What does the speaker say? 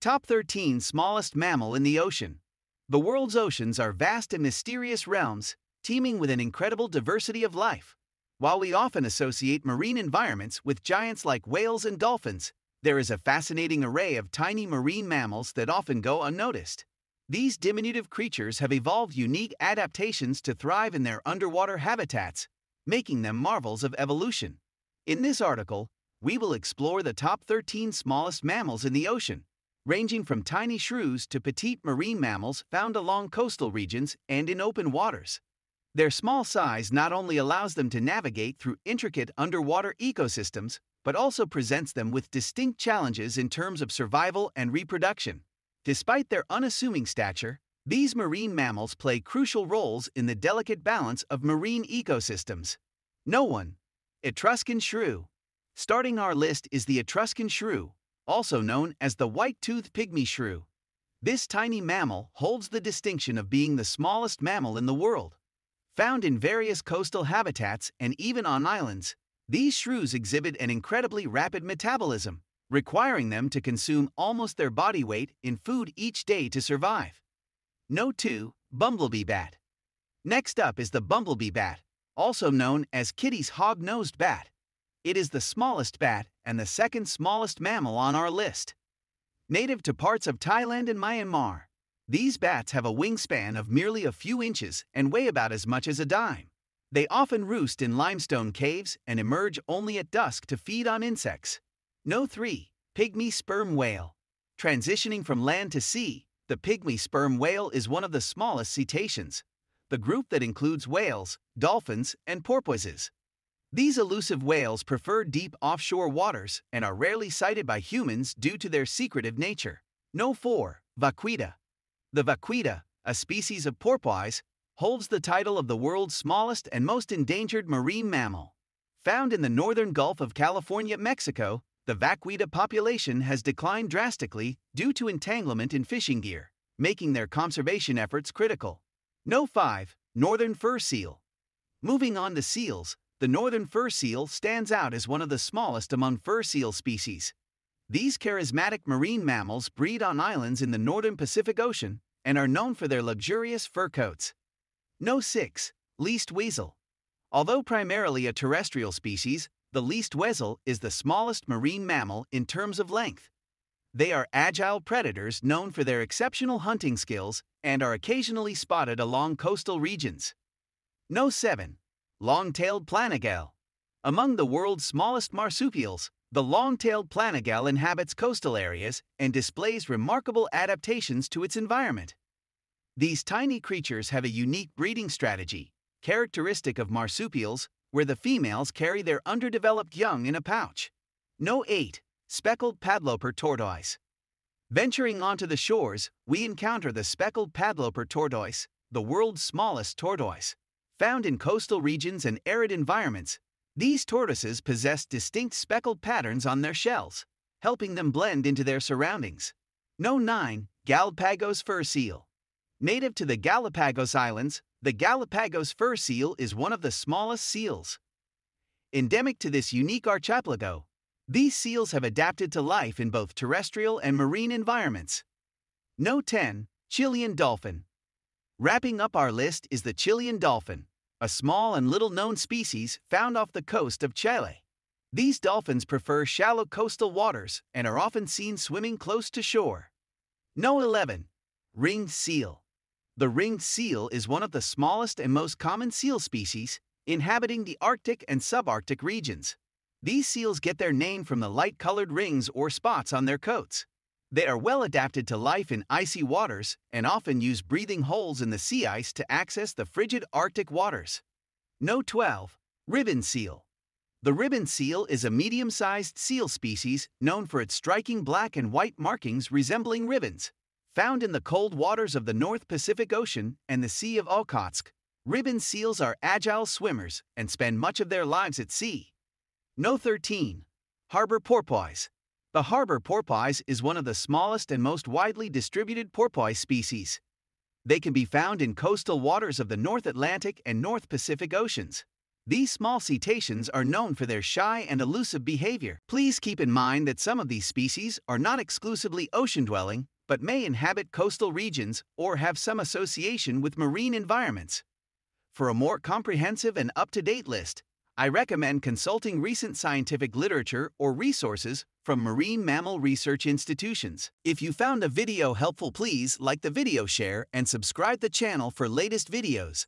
Top 13 Smallest Mammal in the Ocean. The world's oceans are vast and mysterious realms, teeming with an incredible diversity of life. While we often associate marine environments with giants like whales and dolphins, there is a fascinating array of tiny marine mammals that often go unnoticed. These diminutive creatures have evolved unique adaptations to thrive in their underwater habitats, making them marvels of evolution. In this article, we will explore the top 13 smallest mammals in the ocean, ranging from tiny shrews to petite marine mammals found along coastal regions and in open waters. Their small size not only allows them to navigate through intricate underwater ecosystems, but also presents them with distinct challenges in terms of survival and reproduction. Despite their unassuming stature, these marine mammals play crucial roles in the delicate balance of marine ecosystems. No one. Etruscan shrew. Starting our list is the Etruscan shrew, also known as the white-toothed pygmy shrew. This tiny mammal holds the distinction of being the smallest mammal in the world. Found in various coastal habitats and even on islands, these shrews exhibit an incredibly rapid metabolism, requiring them to consume almost their body weight in food each day to survive. No 2. Bumblebee bat. Next up is the bumblebee bat, also known as Kitti's hog-nosed bat. It is the smallest bat and the second smallest mammal on our list. Native to parts of Thailand and Myanmar, these bats have a wingspan of merely a few inches and weigh about as much as a dime. They often roost in limestone caves and emerge only at dusk to feed on insects. No 3. Pygmy sperm whale. Transitioning from land to sea, the pygmy sperm whale is one of the smallest cetaceans, the group that includes whales, dolphins, and porpoises. These elusive whales prefer deep offshore waters and are rarely sighted by humans due to their secretive nature. No 4. Vaquita. The vaquita, a species of porpoise, holds the title of the world's smallest and most endangered marine mammal. Found in the northern Gulf of California, Mexico, the vaquita population has declined drastically due to entanglement in fishing gear, making their conservation efforts critical. No 5. Northern fur seal. Moving on to seals, the northern fur seal stands out as one of the smallest among fur seal species. These charismatic marine mammals breed on islands in the northern Pacific Ocean and are known for their luxurious fur coats. No 6. Least weasel. Although primarily a terrestrial species, the least weasel is the smallest marine mammal in terms of length. They are agile predators known for their exceptional hunting skills and are occasionally spotted along coastal regions. No 7. Long-tailed planigale. Among the world's smallest marsupials, the long-tailed planigale inhabits coastal areas and displays remarkable adaptations to its environment. These tiny creatures have a unique breeding strategy, characteristic of marsupials, where the females carry their underdeveloped young in a pouch. No 8. Speckled padloper tortoise. Venturing onto the shores, we encounter the speckled padloper tortoise, the world's smallest tortoise. Found in coastal regions and arid environments, these tortoises possess distinct speckled patterns on their shells, helping them blend into their surroundings. No 9. Galapagos fur seal. Native to the Galapagos Islands, the Galapagos fur seal is one of the smallest seals. Endemic to this unique archipelago, these seals have adapted to life in both terrestrial and marine environments. No 10. Chilean dolphin. Wrapping up our list is the Chilean dolphin, a small and little known species found off the coast of Chile. These dolphins prefer shallow coastal waters and are often seen swimming close to shore. No 11. Ringed seal. The ringed seal is one of the smallest and most common seal species, inhabiting the Arctic and subarctic regions. These seals get their name from the light colored rings or spots on their coats. They are well adapted to life in icy waters and often use breathing holes in the sea ice to access the frigid Arctic waters. No 12. Ribbon seal. The ribbon seal is a medium sized seal species known for its striking black and white markings resembling ribbons. Found in the cold waters of the North Pacific Ocean and the Sea of Okhotsk, ribbon seals are agile swimmers and spend much of their lives at sea. No 13. Harbor porpoise. The harbor porpoise is one of the smallest and most widely distributed porpoise species. They can be found in coastal waters of the North Atlantic and North Pacific Oceans. These small cetaceans are known for their shy and elusive behavior. Please keep in mind that some of these species are not exclusively ocean dwelling, but may inhabit coastal regions or have some association with marine environments. For a more comprehensive and up to date list, I recommend consulting recent scientific literature or resources from marine mammal research institutions. If you found a video helpful, please like the video share and subscribe the channel for latest videos.